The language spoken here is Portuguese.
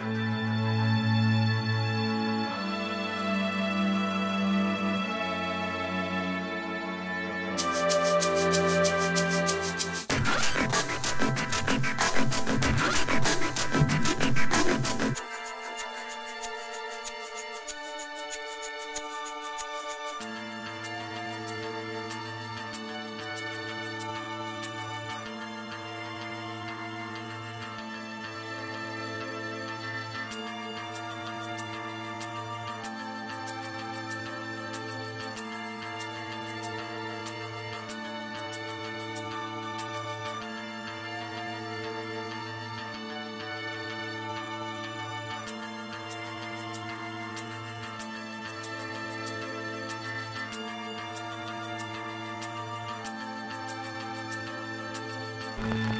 Música Música